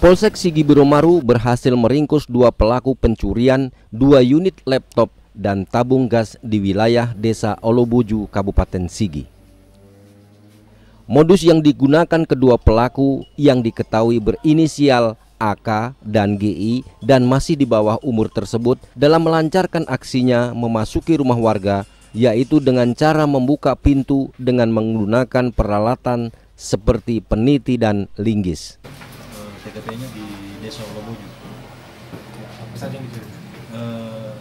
Polsek Sigi Biromaru berhasil meringkus dua pelaku pencurian dua unit laptop dan tabung gas di wilayah Desa Olobuju, Kabupaten Sigi. Modus yang digunakan kedua pelaku yang diketahui berinisial AK dan GI dan masih di bawah umur tersebut dalam melancarkan aksinya memasuki rumah warga yaitu dengan cara membuka pintu dengan menggunakan peralatan seperti peniti dan linggis. TKP-nya di Desa Oloboju. Apa saja yang dicuri? Eh,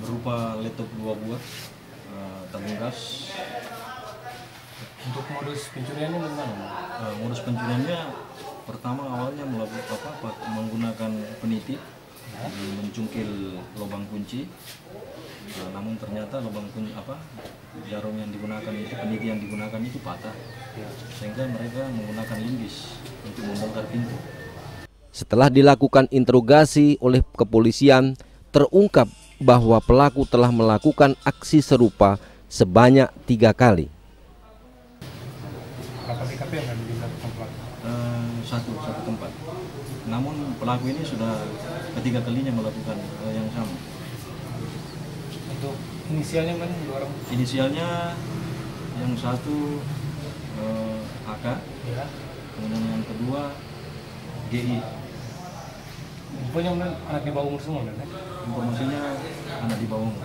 berupa laptop dua buah, eh, tabung gas. Untuk modus pencuriannya bagaimana? Eh, modus pencuriannya pertama awalnya melakukan apa, apa menggunakan peniti mencungkil lubang kunci. Eh, namun ternyata lubang kunci apa jarum yang digunakan itu peniti yang digunakan itu patah sehingga mereka menggunakan linggis untuk membongkar pintu. Setelah dilakukan interogasi oleh kepolisian, terungkap bahwa pelaku telah melakukan aksi serupa sebanyak tiga kali. TKP yang ada dilakukan pelaku? Eh, satu satu tempat. Namun pelaku ini sudah ketiga kalinya melakukan eh, yang sama. Untuk inisialnya kan dua orang. Inisialnya yang satu eh, AK, Ya. kemudian yang kedua GI. Kan anak di bawah umur semua kan? ya? Informasinya anak di bawah umur.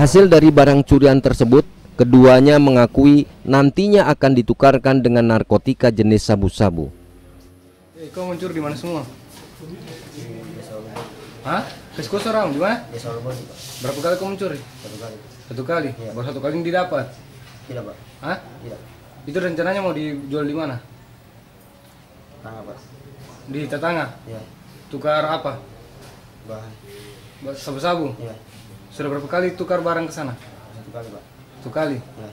Hasil dari barang curian tersebut, keduanya mengakui nantinya akan ditukarkan dengan narkotika jenis sabu-sabu. Eh, kau mencuri di mana semua? Hah? Kesko seorang di mana? Ya pak, Berapa kali kau mencuri? satu kali. Satu kali. Iya. Baru satu kali ini didapat. Tidak pak, Hah? tidak. Itu rencananya mau dijual di mana? Tangga pak. Di tetangga. Ya, Tukar apa? bahan. Ba- Sabu-sabu. Ya, Sudah berapa kali tukar barang ke sana? satu kali pak. Satu kali. Ya,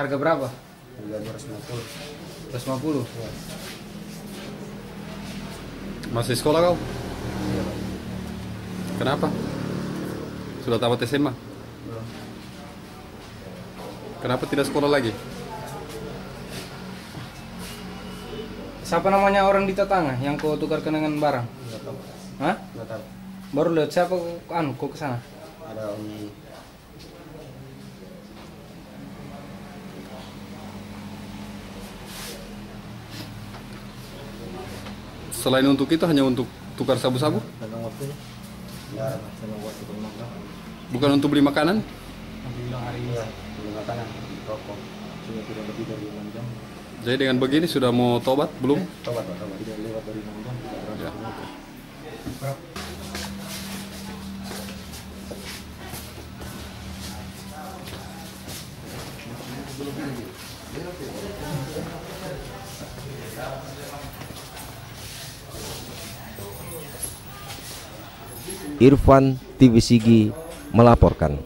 Harga berapa? harga 250. 250. Ya, Masih sekolah kau? iya pak. Kenapa? Sudah tamat SMA? Belum. Kenapa tidak sekolah lagi? Siapa namanya orang di tetangga yang kau tukarkan dengan barang? Nggak tahu. Hah? Nggak tahu. Baru lihat siapa anu kau ke sana? Ada om Selain untuk itu hanya untuk tukar sabu-sabu? Waktu bermakan. Bukan untuk beli makanan? Iya, beli makanan, rokok. Sudah tidak lebih dari 6 jam, Jadi dengan begini sudah mau tobat belum? Tobat pak, tobat. tidak lewat dari 6 jam, Ya. bermotor. Irfan TV Sigi melaporkan.